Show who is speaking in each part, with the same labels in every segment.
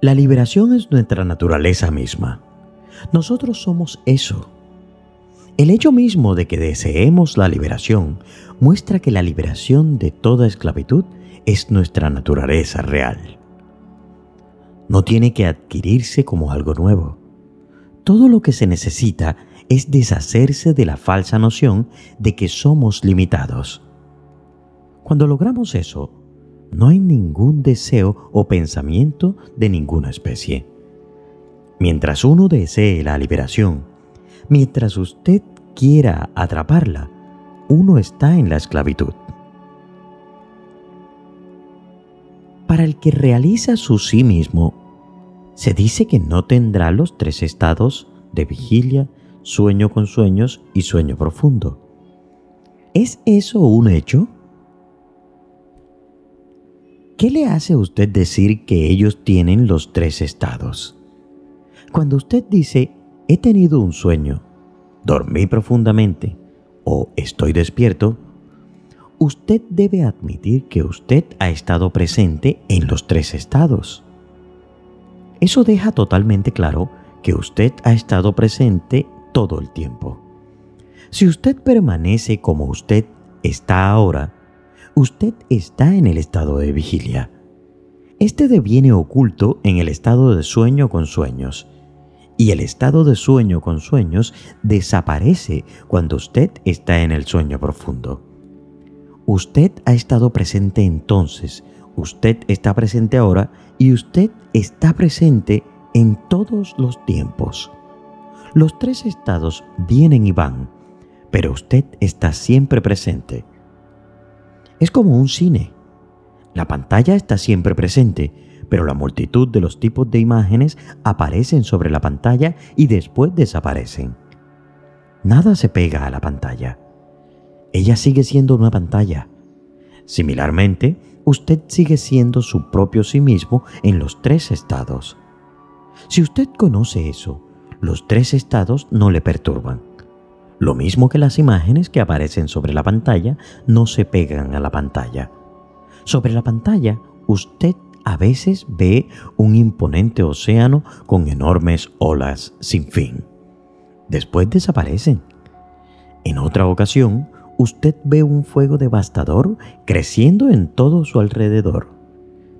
Speaker 1: La liberación es nuestra naturaleza misma. Nosotros somos eso. El hecho mismo de que deseemos la liberación muestra que la liberación de toda esclavitud es nuestra naturaleza real. No tiene que adquirirse como algo nuevo. Todo lo que se necesita es deshacerse de la falsa noción de que somos limitados. Cuando logramos eso, no hay ningún deseo o pensamiento de ninguna especie. Mientras uno desee la liberación, mientras usted quiera atraparla, uno está en la esclavitud. Para el que realiza su sí mismo, se dice que no tendrá los tres estados de vigilia, sueño con sueños y sueño profundo. ¿Es eso un hecho? ¿Qué le hace a usted decir que ellos tienen los tres estados? Cuando usted dice, he tenido un sueño, dormí profundamente o estoy despierto, usted debe admitir que usted ha estado presente en los tres estados. Eso deja totalmente claro que usted ha estado presente todo el tiempo. Si usted permanece como usted está ahora, usted está en el estado de vigilia. Este deviene oculto en el estado de sueño con sueños. Y el estado de sueño con sueños desaparece cuando usted está en el sueño profundo. Usted ha estado presente entonces, usted está presente ahora y usted está presente en todos los tiempos. Los tres estados vienen y van, pero usted está siempre presente. Es como un cine. La pantalla está siempre presente, pero la multitud de los tipos de imágenes aparecen sobre la pantalla y después desaparecen. Nada se pega a la pantalla. Ella sigue siendo una pantalla. Similarmente, usted sigue siendo su propio sí mismo en los tres estados. Si usted conoce eso, los tres estados no le perturban. Lo mismo que las imágenes que aparecen sobre la pantalla no se pegan a la pantalla. Sobre la pantalla usted a veces ve un imponente océano con enormes olas sin fin. Después desaparecen. En otra ocasión, usted ve un fuego devastador creciendo en todo su alrededor.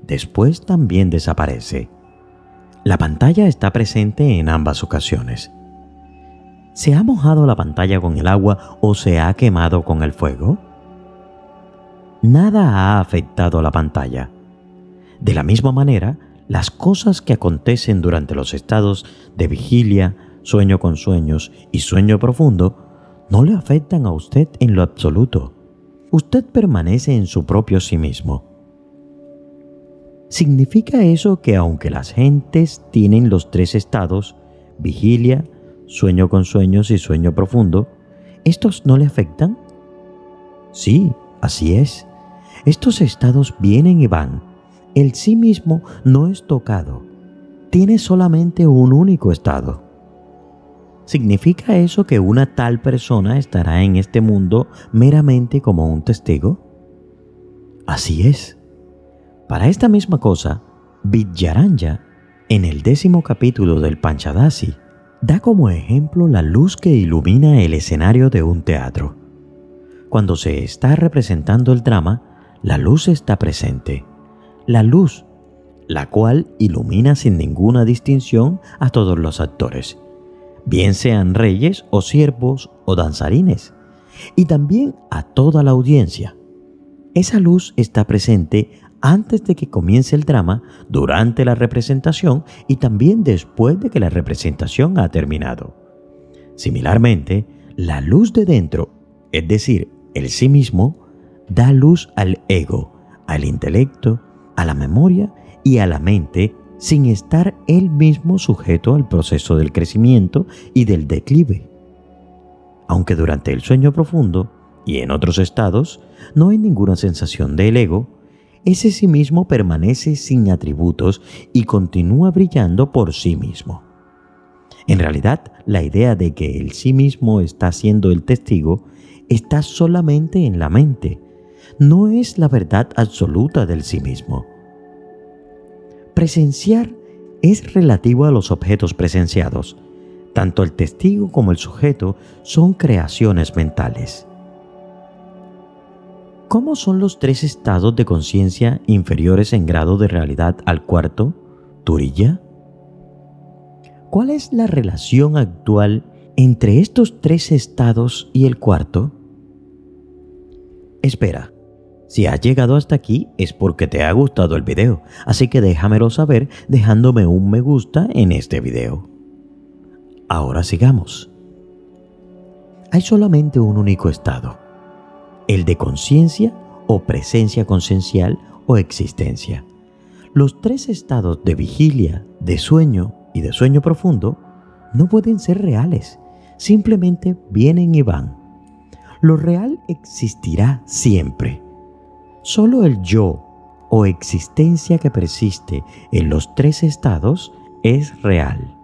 Speaker 1: Después también desaparece. La pantalla está presente en ambas ocasiones. ¿Se ha mojado la pantalla con el agua o se ha quemado con el fuego? Nada ha afectado a la pantalla. De la misma manera, las cosas que acontecen durante los estados de vigilia, sueño con sueños y sueño profundo no le afectan a usted en lo absoluto. Usted permanece en su propio sí mismo. ¿Significa eso que aunque las gentes tienen los tres estados, vigilia, sueño con sueños y sueño profundo, ¿estos no le afectan? Sí, así es. Estos estados vienen y van. El sí mismo no es tocado. Tiene solamente un único estado. ¿Significa eso que una tal persona estará en este mundo meramente como un testigo? Así es. Para esta misma cosa, Vidyaranya, en el décimo capítulo del Panchadasi, da como ejemplo la luz que ilumina el escenario de un teatro. Cuando se está representando el drama, la luz está presente. La luz, la cual ilumina sin ninguna distinción a todos los actores, bien sean reyes o siervos o danzarines, y también a toda la audiencia. Esa luz está presente antes de que comience el drama, durante la representación y también después de que la representación ha terminado. Similarmente, la luz de dentro, es decir, el sí mismo, da luz al ego, al intelecto, a la memoria y a la mente sin estar él mismo sujeto al proceso del crecimiento y del declive. Aunque durante el sueño profundo y en otros estados no hay ninguna sensación del ego, ese sí mismo permanece sin atributos y continúa brillando por sí mismo. En realidad, la idea de que el sí mismo está siendo el testigo está solamente en la mente, no es la verdad absoluta del sí mismo. Presenciar es relativo a los objetos presenciados. Tanto el testigo como el sujeto son creaciones mentales. ¿Cómo son los tres estados de conciencia inferiores en grado de realidad al cuarto, Turilla? ¿Cuál es la relación actual entre estos tres estados y el cuarto? Espera, si has llegado hasta aquí es porque te ha gustado el video, así que déjamelo saber dejándome un me gusta en este video. Ahora sigamos. Hay solamente un único estado, el de conciencia o presencia conciencial o existencia. Los tres estados de vigilia, de sueño y de sueño profundo no pueden ser reales, simplemente vienen y van. Lo real existirá siempre Solo el yo o existencia que persiste en los tres estados es real.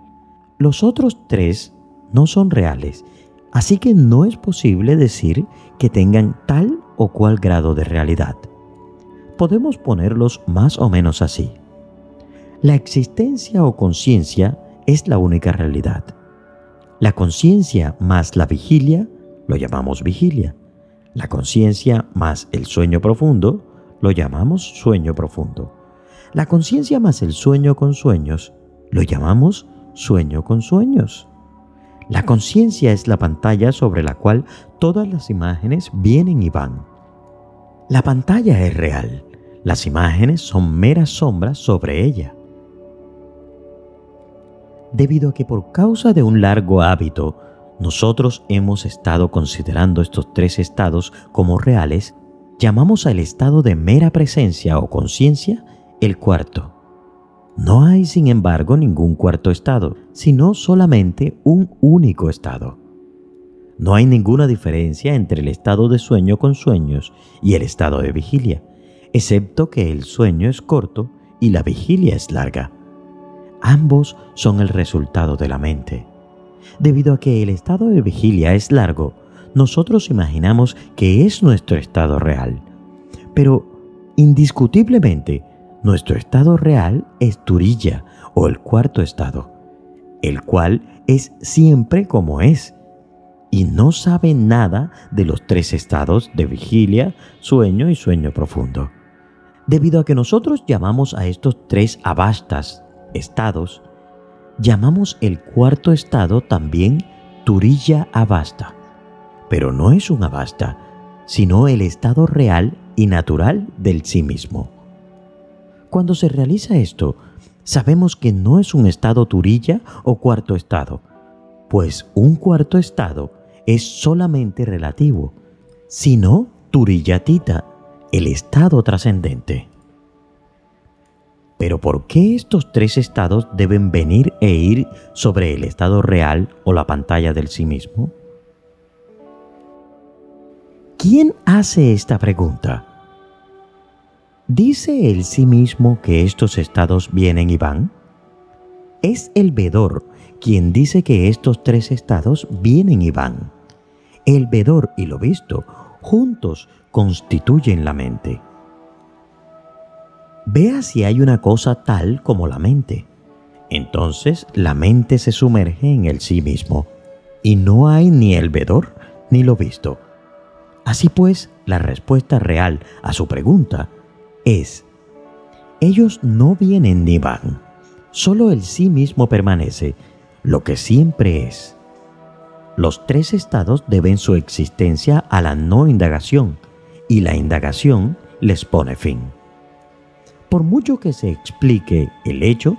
Speaker 1: Los otros tres no son reales, así que no es posible decir que tengan tal o cual grado de realidad. Podemos ponerlos más o menos así. La existencia o conciencia es la única realidad. La conciencia más la vigilia lo llamamos vigilia. La conciencia más el sueño profundo lo llamamos sueño profundo. La conciencia más el sueño con sueños lo llamamos sueño con sueños. La conciencia es la pantalla sobre la cual todas las imágenes vienen y van. La pantalla es real, las imágenes son meras sombras sobre ella. Debido a que por causa de un largo hábito nosotros hemos estado considerando estos tres estados como reales, llamamos al estado de mera presencia o conciencia el cuarto. No hay, sin embargo, ningún cuarto estado, sino solamente un único estado. No hay ninguna diferencia entre el estado de sueño con sueños y el estado de vigilia, excepto que el sueño es corto y la vigilia es larga. Ambos son el resultado de la mente. Debido a que el estado de vigilia es largo, nosotros imaginamos que es nuestro estado real. Pero, indiscutiblemente, nuestro estado real es Turilla o el cuarto estado, el cual es siempre como es, y no sabe nada de los tres estados de vigilia, sueño y sueño profundo. Debido a que nosotros llamamos a estos tres abastas, estados, llamamos el cuarto estado también Turilla Abasta. Pero no es un Abasta, sino el estado real y natural del sí mismo. Cuando se realiza esto, sabemos que no es un estado Turilla o cuarto estado, pues un cuarto estado es solamente relativo, sino Turillatita, el estado trascendente. Pero ¿por qué estos tres estados deben venir e ir sobre el estado real o la pantalla del sí mismo? ¿Quién hace esta pregunta? ¿Dice el sí mismo que estos estados vienen y van? Es el vedor quien dice que estos tres estados vienen y van. El vedor y lo visto juntos constituyen la mente. Vea si hay una cosa tal como la mente. Entonces la mente se sumerge en el sí mismo y no hay ni el vedor ni lo visto. Así pues, la respuesta real a su pregunta es, ellos no vienen ni van, solo el sí mismo permanece, lo que siempre es. Los tres estados deben su existencia a la no indagación y la indagación les pone fin por mucho que se explique el hecho,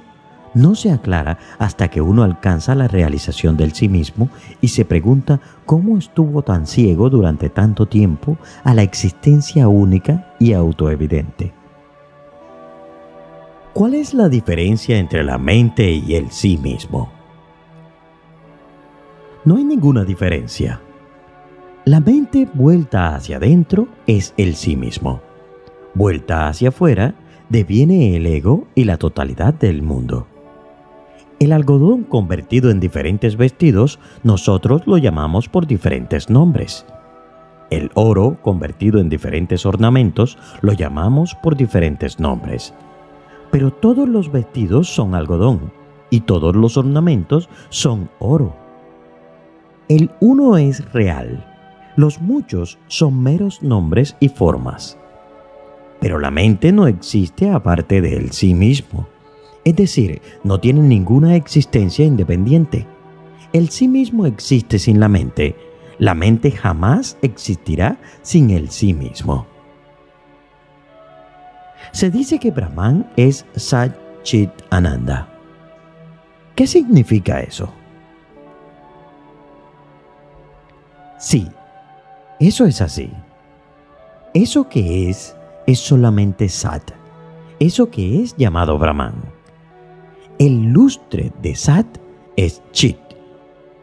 Speaker 1: no se aclara hasta que uno alcanza la realización del sí mismo y se pregunta cómo estuvo tan ciego durante tanto tiempo a la existencia única y autoevidente. ¿Cuál es la diferencia entre la mente y el sí mismo? No hay ninguna diferencia. La mente vuelta hacia adentro es el sí mismo. Vuelta hacia afuera deviene el ego y la totalidad del mundo. El algodón convertido en diferentes vestidos, nosotros lo llamamos por diferentes nombres. El oro convertido en diferentes ornamentos, lo llamamos por diferentes nombres. Pero todos los vestidos son algodón y todos los ornamentos son oro. El uno es real, los muchos son meros nombres y formas. Pero la mente no existe aparte de sí mismo. Es decir, no tiene ninguna existencia independiente. El sí mismo existe sin la mente. La mente jamás existirá sin el sí mismo. Se dice que Brahman es Sat Chit Ananda. ¿Qué significa eso? Sí, eso es así. Eso que es es solamente Sat. Eso que es llamado Brahman. El lustre de Sat es Chit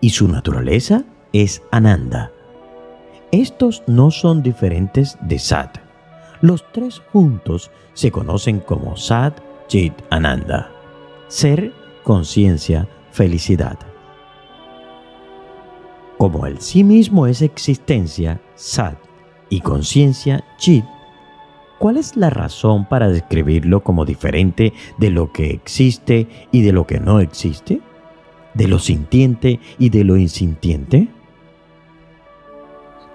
Speaker 1: y su naturaleza es Ananda. Estos no son diferentes de Sat. Los tres juntos se conocen como Sat, Chit, Ananda. Ser, conciencia, felicidad. Como el sí mismo es existencia, Sat, y conciencia, Chit, ¿cuál es la razón para describirlo como diferente de lo que existe y de lo que no existe? ¿De lo sintiente y de lo insintiente?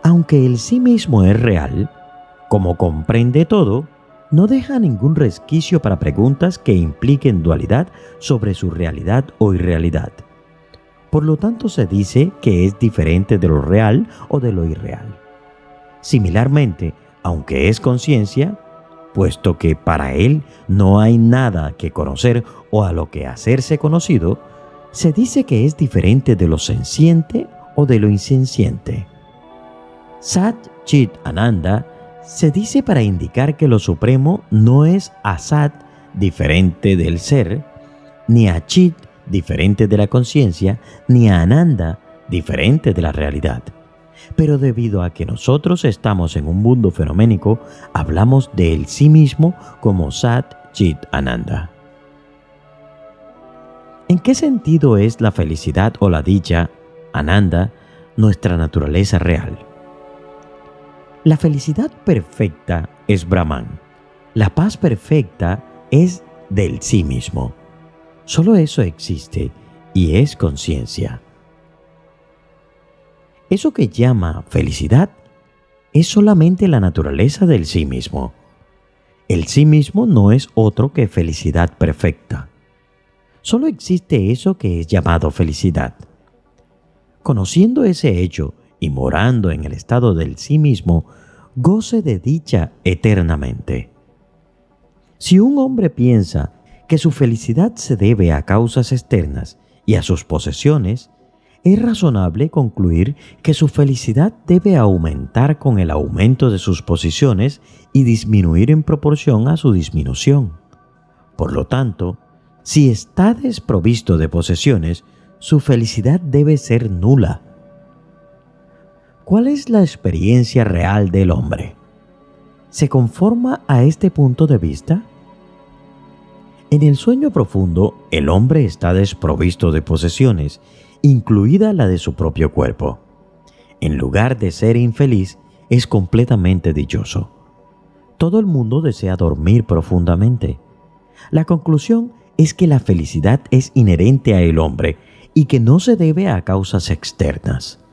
Speaker 1: Aunque el sí mismo es real, como comprende todo, no deja ningún resquicio para preguntas que impliquen dualidad sobre su realidad o irrealidad. Por lo tanto se dice que es diferente de lo real o de lo irreal. Similarmente, aunque es conciencia, puesto que para él no hay nada que conocer o a lo que hacerse conocido, se dice que es diferente de lo senciente o de lo insensiente. Sat Chit Ananda se dice para indicar que lo supremo no es Asat diferente del ser, ni a Chit diferente de la conciencia, ni a Ananda diferente de la realidad. Pero debido a que nosotros estamos en un mundo fenoménico, hablamos de él sí mismo como Sat Chit Ananda. ¿En qué sentido es la felicidad o la dicha, Ananda, nuestra naturaleza real? La felicidad perfecta es Brahman. La paz perfecta es del sí mismo. Solo eso existe y es conciencia. Eso que llama felicidad es solamente la naturaleza del sí mismo. El sí mismo no es otro que felicidad perfecta. Solo existe eso que es llamado felicidad. Conociendo ese hecho y morando en el estado del sí mismo, goce de dicha eternamente. Si un hombre piensa que su felicidad se debe a causas externas y a sus posesiones, es razonable concluir que su felicidad debe aumentar con el aumento de sus posiciones y disminuir en proporción a su disminución. Por lo tanto, si está desprovisto de posesiones, su felicidad debe ser nula ¿Cuál es la experiencia real del hombre? ¿Se conforma a este punto de vista? En el sueño profundo, el hombre está desprovisto de posesiones, incluida la de su propio cuerpo. En lugar de ser infeliz, es completamente dichoso. Todo el mundo desea dormir profundamente. La conclusión es que la felicidad es inherente a el hombre y que no se debe a causas externas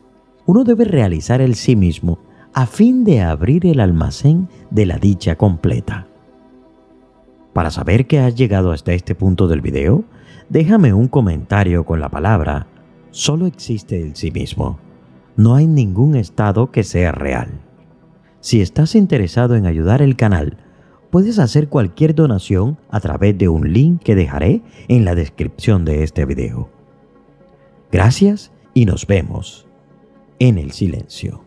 Speaker 1: uno debe realizar el sí mismo a fin de abrir el almacén de la dicha completa. Para saber que has llegado hasta este punto del video, déjame un comentario con la palabra solo existe el sí mismo. No hay ningún estado que sea real. Si estás interesado en ayudar el canal, puedes hacer cualquier donación a través de un link que dejaré en la descripción de este video. Gracias y nos vemos en el silencio.